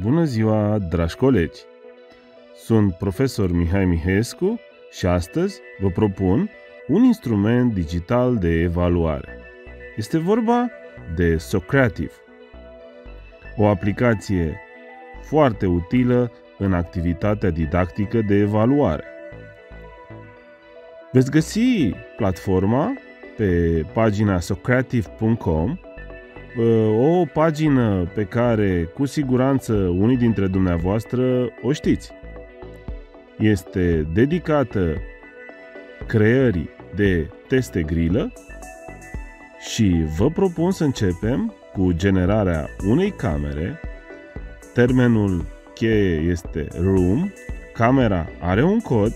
Bună ziua, dragi colegi! Sunt profesor Mihai Mihescu și astăzi vă propun un instrument digital de evaluare. Este vorba de Socrative, o aplicație foarte utilă în activitatea didactică de evaluare. Veți găsi platforma pe pagina socrative.com o pagină pe care cu siguranță unii dintre dumneavoastră o știți. Este dedicată creării de teste grilă și vă propun să începem cu generarea unei camere. Termenul cheie este room. Camera are un cod.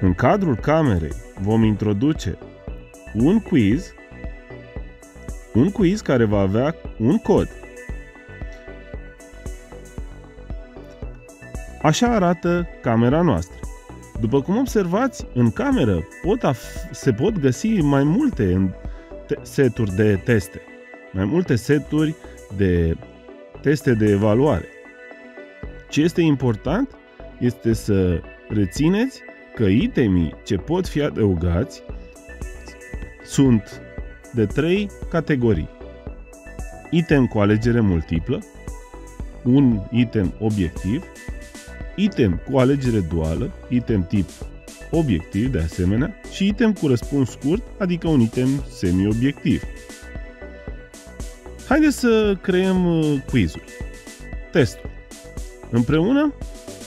În cadrul camerei vom introduce un quiz un quiz care va avea un cod. Așa arată camera noastră. După cum observați, în cameră pot af- se pot găsi mai multe seturi de teste, mai multe seturi de teste de evaluare. Ce este important este să rețineți că itemii ce pot fi adăugați sunt de trei categorii. Item cu alegere multiplă, un item obiectiv, item cu alegere duală, item tip obiectiv de asemenea și item cu răspuns scurt, adică un item semi-obiectiv. Haideți să creăm uh, quizul, testul. Împreună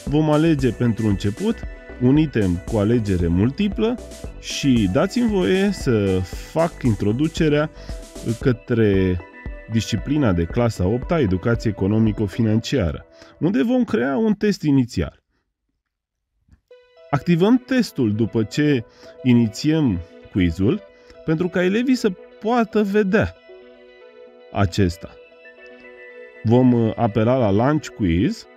vom alege pentru început un item cu alegere multiplă și dați-mi voie să fac introducerea către disciplina de clasa 8 a Educație Economico-Financiară, unde vom crea un test inițial. Activăm testul după ce inițiem quizul pentru ca elevii să poată vedea acesta. Vom apela la Launch Quiz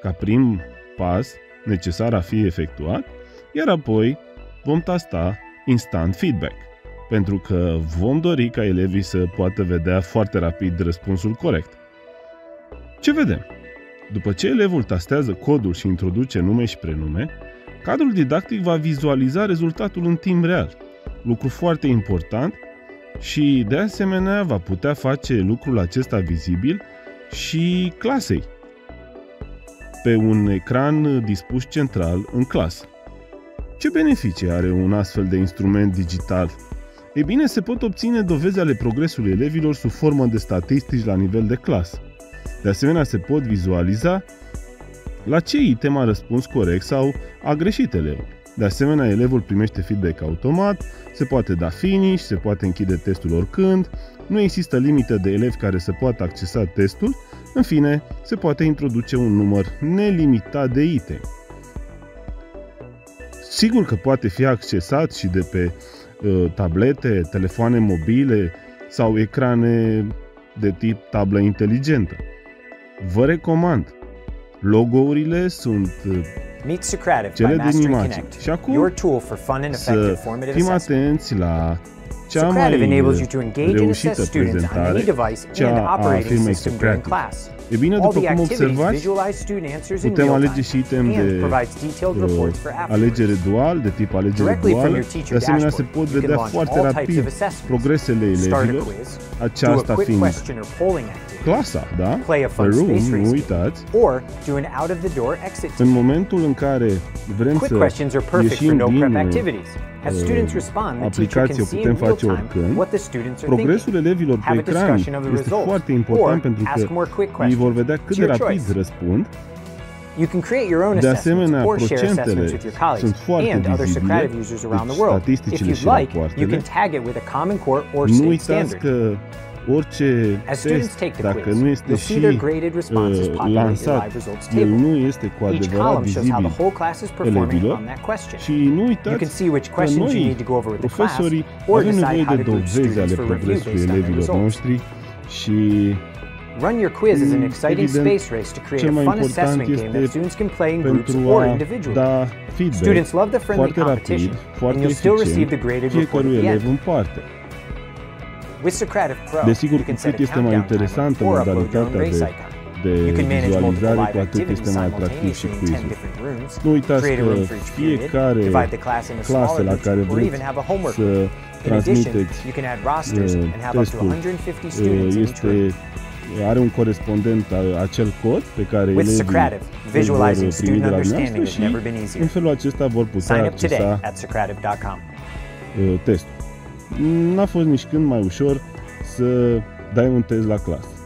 ca prim pas necesar a fi efectuat, iar apoi vom tasta instant feedback, pentru că vom dori ca elevii să poată vedea foarte rapid răspunsul corect. Ce vedem? După ce elevul tastează codul și introduce nume și prenume, cadrul didactic va vizualiza rezultatul în timp real, lucru foarte important și de asemenea va putea face lucrul acesta vizibil și clasei, pe un ecran dispus central în clasă. Ce beneficii are un astfel de instrument digital? Ei bine, se pot obține dovezi ale progresului elevilor sub formă de statistici la nivel de clasă. De asemenea, se pot vizualiza la ce item a răspuns corect sau a greșit elevul. De asemenea, elevul primește feedback automat, se poate da finish, se poate închide testul oricând, nu există limită de elevi care să poată accesa testul, în fine, se poate introduce un număr nelimitat de item. Sigur că poate fi accesat și de pe uh, tablete, telefoane mobile sau ecrane de tip tablă inteligentă. Vă recomand. Logourile sunt uh, Meet Socrative cele din imagine. Connect, și acum your tool for fun and să fim atenți la cea mai reușită prezentare, cea a firmei Socrative. E bine, după cum observați, putem alege și item de uh, alegere dual, de tip alegere duală. De asemenea, se pot vedea foarte rapid progresele elevilor, aceasta fiind clasa, da? Pe room, nu uitați. În momentul în care vrem să ieșim din As students respond, aplicație o putem face oricând. Progresul elevilor pe ecran este foarte important pentru că ei vor vedea cât de rapid răspund. You can create your own de asemenea, procentele sunt foarte vizibile, deci statisticile și rapoartele. Nu uitați că orice test, dacă nu este și uh, lansat, el nu este cu adevărat vizibil. elevilor și nu uitați că noi, profesorii, avem nevoie de dovezi ale progresului elevilor noștri și Run your quiz is an exciting space race to create a fun assessment game that students can play in groups or individually. Da students love the friendly competition, rapid, and you'll still receive the graded report at the end. With Socrative Pro, Desigur, you can cu set cât a este mai countdown timer interesantă or upload your own modalitatea race de, icon. de You can manage multiple vizualizare, live cu atât activities este mai atractiv și simultaneously in 10 quizul. different rooms. Nu uitați Create a că room for each period, fiecare divide the class into clasă smaller la groups, care or vreți even have a homework să group. In addition, transmiteți you can add rosters uh, and have up to testul 150 uh, students in each este room. are un corespondent a acel cod pe care With elevii Socrative, îl vor visualizing primi student de la understanding dumneavoastră has și never been easier. în felul acesta vor putea Sign up today accesa at Socrative.com. uh, testul. N-a fost nici când mai ușor să dai un test la clasă.